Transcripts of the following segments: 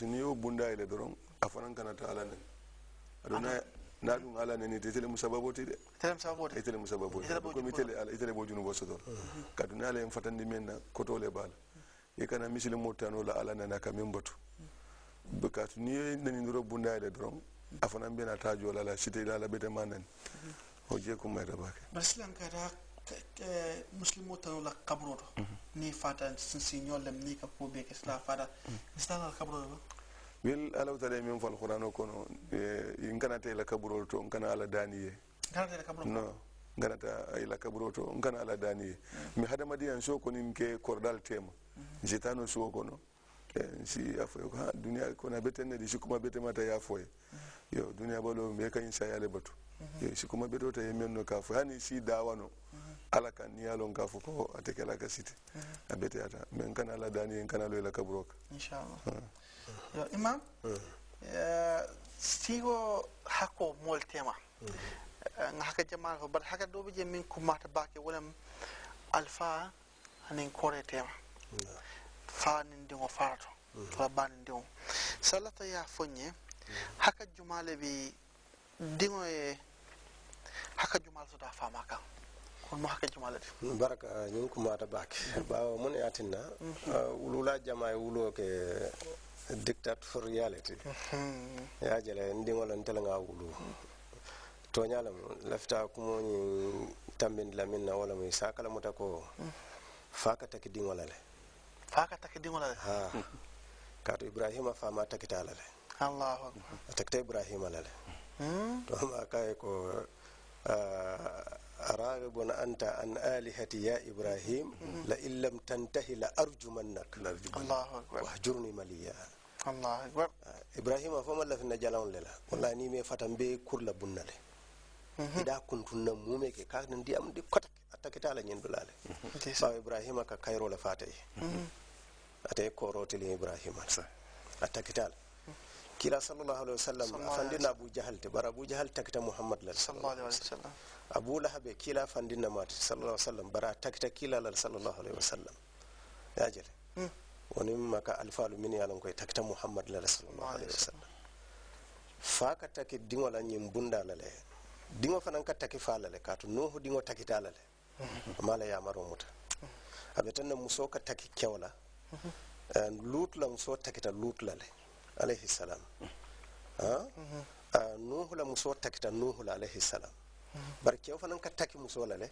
tuniyo bunda ile doron afanan kana ta ala ne adona na dun ala ne ni tele musababoti de tele musababoti tele musababoti ko mi tele ala tele bojunu boso do a ala en fatandi men na kotole bal e kana misile motano la ala nana ka men botu ka tuniyo nani duro bunda ile doron afanan bena tajo la la site la la bete manan mhm. o je ko mai rabake baslan muslimu tanu mhm. la kaburo do ni fata sinsi ñollem ni ka ko be isla fata isla al kaburo do wel alaw tale min fal qur'ano kono eh, in kana te la kaburo to in kana ala daniye kana te la kaburo no kana ta ay la kaburo to in kana ala daniye mm. mi hada madiyan so ko nin ke kordal tema jitano mm-hmm. so kono eh, si afoye ko ha duniya kono beten ne di sikuma betemata ya foye mm-hmm. yo duniya balo me kayin sayale batu yo mm-hmm. eh, sikuma betota yemen no ka fo hani si dawano ala kan ni ye k'a fɔ ko a tɛ kɛla ka site a tɛ n kana la dani ye n kana lo i kaburo kan imam eh, sigo hako mol tema eh, nga haka jamaa ko bar haka do je min kumata bake wolam alfa anin kore tema fa ni dingo farato wala banin dingo salata ya fonye haka jumale bi dingo e haka jumal so da fama kan on mahke jumalati baraka ñun ko mata baki mhm. bawo mun yatinna mhm. euh, wulula jama e wulo ke dictatoriality mhm. ya jalan ndiŋol ntele nga wulu toñalam lafta kumoñi tambin min wala muy sakala muta ko faka taki diŋola ha kaatu ibrahima fama takitala le allahu akbar takita ibrahima la le to ma ko euh, أراغب أنت عن آلهتي يا إبراهيم لئن لم تنتهي لأرجمنك الله أكبر واهجرني مليا الله أكبر آه، إبراهيم فما لا في نجالون للا والله إني فتن بي كرلا بنالي إذا كنت نمومي كي كاك نندي أم دي كتك أتكتا على نين نيندولالي فأو إبراهيم كا كايرو لفاتي أتي كوروتي لإبراهيم أتكتا على kila sallallahu alaihi wasallam afandina abu jahal te bara abu jahal takta muhammad lal sallallahu alaihi wasallam abu lahab kila fandina mat sallallahu alaihi wasallam bara takta kila lal sallallahu alaihi wasallam ya jere woni maka alfalu min yalan koy takta muhammad lal sallallahu alaihi wasallam fa ka taki dingo la nyim bunda lale dingo fanan ka taki fa lale katu nuhu dingo takita lale mala ya maro muta abetan muso ka taki kewla lut la muso takita lut lale alayhi salam ah? Ah, nuhu la musoo takita nuhu la alayhi salam bari kew fana ka taki muso la le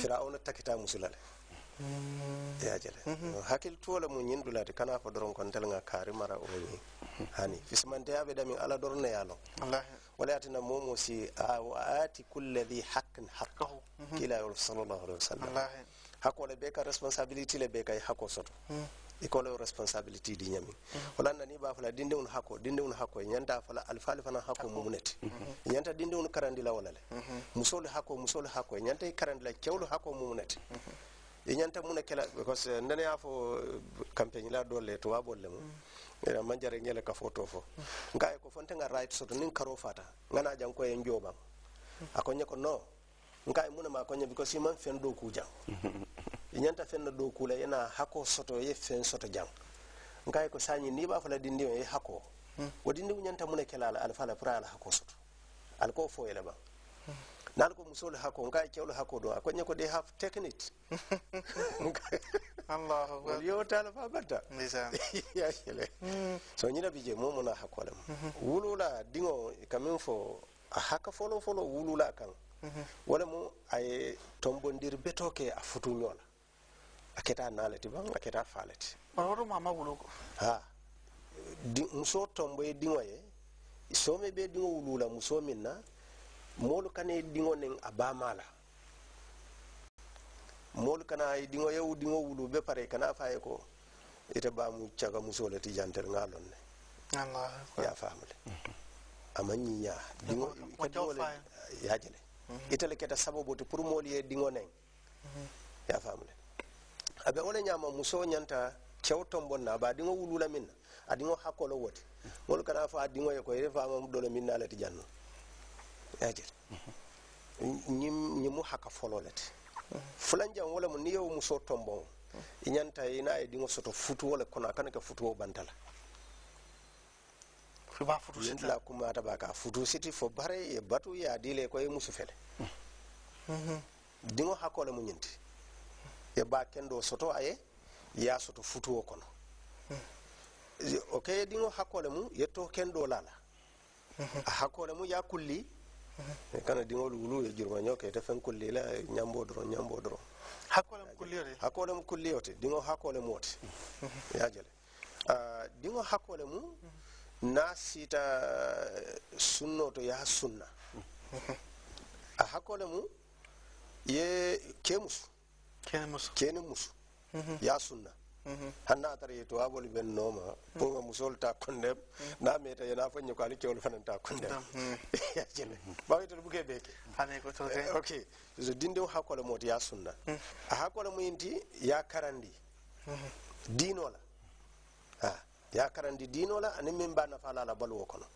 firawna takita musu la le yajele la mun mu ñindulade kana fa doron kontel nga kari mara o ni hani abe dami ala dorne ya lon wala atina momo si a waati kulli dhi haqqin haqqahu mhm. kilayol sallallahu alaihi wasallam sallam hakkole ɓe ka responsabilité le beka hakko soto mhm. ikole responsibility di ñami onan mhm. nani ba fala dinde un hako dinde un hako ñanta fala alfali fana hako mumuneti ñanta mhm. dinde un la wala le mhm. musol hako musol hako ñanta karandila kewlu hako mumuneti i ñanta muna kela because eh, ndene afo eh, campagne la dole to wa bolle mu ina eh, manjare ngele ka foto fo ngaye ko fonte nga right soto nin karo fata ngana jang ko en joba akonya ko no ngaye muna ma akonye because man fen do kujang e ñanta do kula dow hako soto ye fen soto jang ngay ko sañi ni ba fala dindi ye hako wo dindiwo ñanta mune kelala alfala pour ala hako soto al ko fo ele ɓan nal ko musol hako ngay kewlo hako ɗo a koñe ko de haf technique yo tala fa bata nisan batta yayele mm. so nyina bije mo mun hako hakkolema mm-hmm. wulula dingo kamin fo a haka folo folo wulula kan mm-hmm. wala mo ay tombondir betoke a futu nyola aketa naaleti ban aketa faaleti baworo mama wulo ko ha e muso tombo e e ye diŋo ye soome be diŋo wulu la muso min na moolu kana ye diŋo niŋ a baama la moolu kana ye diŋo ye diŋo be pare i kana faa ye ko ite baamu caga musoo le ti jantel ŋa loŋ ne ye a faamu le a maŋ ñiñaa diŋo ye a je le mhm. ite le keta sababu ti pour moolu ye diŋo neŋ mhm. ye a faamu le abe wole ñama muso ñanta cew tombon na ba dingo wulula min na adingo hakkolo wote wol kana fa adingo ye koy fama dole min na lati janno yajir ñim ñimu hakka folo lati fulanjan wala mu niyo muso tombon iñanta ina ye dingo soto futu wala kono kana ke futuwo bantala fiba futu sita la kuma ta baka futu siti fo bare ye batu ya dile ko ye musu fele mm-hmm. dingo hakkolo mu ñinti ye ba kendo soto aye ya soto futuwo kono o ke yedinŋo hakkole mu yetto kendo lala a hakkole mu ya kulli e kana diŋolu wulu ye jurumaño kete feŋ kulli la ñambo doro ñambo doro hakkole mu kulliyo te diŋo hakkole mu wote ya jele diŋo hakkole mu na siita sunno to ya sunna a hakkole mu ye kemusu kene musu kene musu mm-hmm. ya sunna mm-hmm. hanna tara yeto wabol ben noma mm-hmm. pour nga musol ta konde na meta yana fanyo ko ali cewol fanan ta konde mm. ya jele ba yeto buke beke ane ko to eh, okay so dinde ha ko mo ya sunna mm. a ha ko mo yinti ya karandi dino la ha ya karandi dino la ani min ba na fala la balwo kono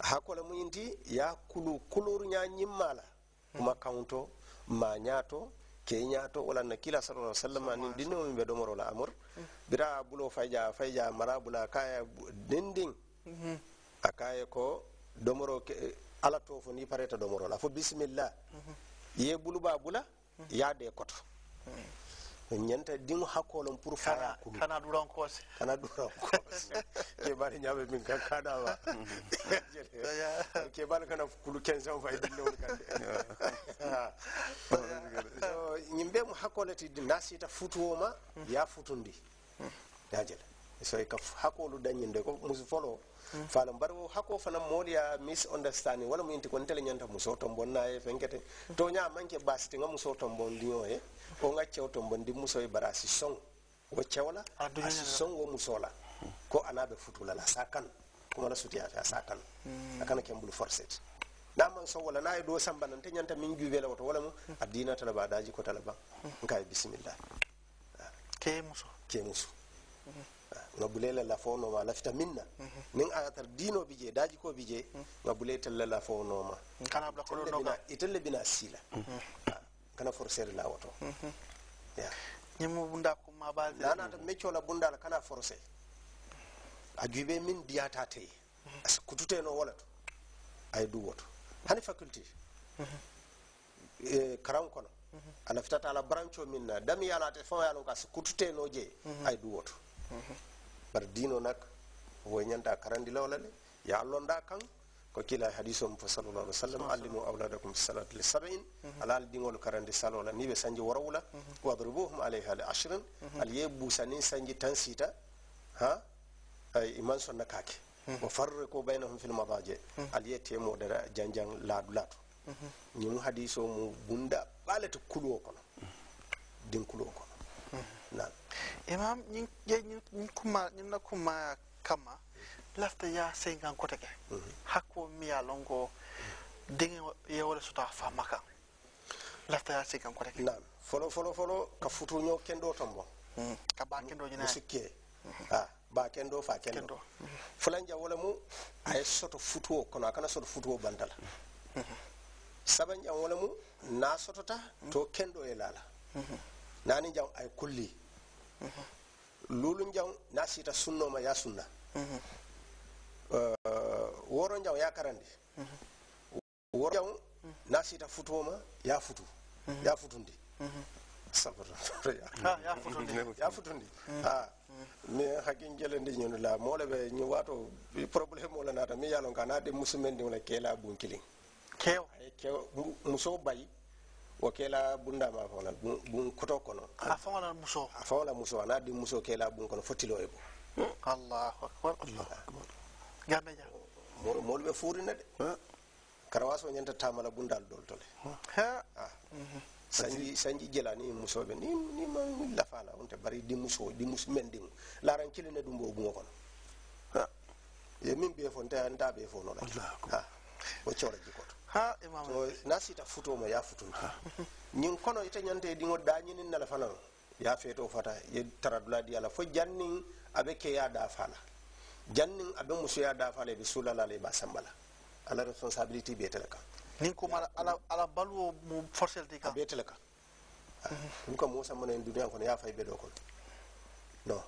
a ha ko mo yinti ya kulu kulur nya nyimmala mm. kuma kaunto ma nyato keña to wala na kila sala sallam ni dinno min ɓe ɗomorola amor bira bulo fayja fayja mara bula kaya dendin mhm. a kaya ko ɗomoro ala to fo ni pareta ɗomorola fo bisimilla mhm. ye buluba bula mhm. yaade koto ñanta diŋo hakkolon pour fara kunu kana duran kose kana duran kose kebaani ñaaɓe min kan kaɗawa mm-hmm. kebaani kana kulu quinzen fay dillewol kande ñim ɓe mo hakkoleti na siita futuwo ma ya futundi yajele mm-hmm. so ka hakolu dañinde ko musu folo mm. falam bari hako fana moolu ya misunderstanding wala mu inti ko ntele ñanta muso tombon na ye fenkete mm. to ña manke basiti nga muso tombon diño ye o nga cew tombon di muso ye a si soŋ wo cew la a si soŋ wo muso la ko ana be futula la sa a kuma a sutiyata sa kan mm. a kana ken bulu forcete naman sau wala na yi dosan banan ta yanta min la wata wala mu mm. addina talaba daji ko talaba in mm. ka yi bismillah ke nga bulela la fawno ma lafita minna mhm. nin ayatar dino bije daji ko bije mhm. nga buleta la mhm. la fawno ma ah, kana bla kolo noga itelle bina sila kana forcer la woto ya nyemu bunda ko ma ba nana ta mecco la bunda la kana forcer a jube min diyata te as kutute no wala to ay du woto hani faculty e eh, karam kono ala fitata ala brancho minna dami yala te fo yala ka kutute no je ay du woto bar dino nak woñanta karandi lawla le ya londa kan ko kila hadithum fa sallallahu alaihi wasallam allimu awladakum salat li sabin mhm. ala al ɗingol karandi salola ni be sanji worawla mhm. wadribuhum alayha li ashrin mhm. yebu sanin sanji tan ha ay iman sonna kake wa farriqu fil fi al aliye temodera janjang laadu laatu ñum hadiso mu bunda ɓalete kulu o kono imam ñin ñin na kuma kama lafta ya sengan kote ke mm-hmm. hakko miya longo ye wala suta fa maka lafta ya sengan kote ke nan folo folo folo ka futu nyo kendo tombo mm. ka ba kendo nyina musikke mm-hmm. ah ba kendo fa kendo mm-hmm. fulanja wala mu ay soto futuo kono kana soto futuo bandala saban jan wala mu na sotota to kendo e lala nani jan ay kulli Mhm. lulu njaw nasita sunnoma ya sunna mhm. uh, woro njaw ya karandi mhm. woro njaw nasita futoma ya futu ya futundi ah, ya futundi a min hakkin jelendi ñunu la mole ɓe ñu wato probléme ola nata mi yalon ka na de musumen ndiwla keela bun kilin kew aye kew muso bayi wo kela bunda ma fona bun, bun koto kono a fona muso a fona muso ana di muso kela bun kono fotilo e bo allahu akbar allahu akbar gameja mol mol be furi na de karawaso nyanta tamala bundal dol tole ha ah. mhm. sanji sanji jela ni muso be ni ni ma la fala on te bari di muso di muso mending la ran kilina dum bo bungo kono ha ye min be fonta anda be fono la allah akbar ha ah. o chora jikoto ha imam so nasita futomo ya futum ñin kono ite ñante diŋo dañinin nala fanaŋ ya feto fata ye taradula di ala fo jannin abe keya dafala jannin abe musoya dafala be sulala le ba sambala ala responsabilité be tele kan nin kuma ala ala baluwo mu forcel ti kan mm-hmm. be tele kan ɗum kam mosa mana en duniya kono yafay ɓe ɗo kon non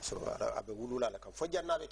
so aɓe wululala kam fo jannaɓe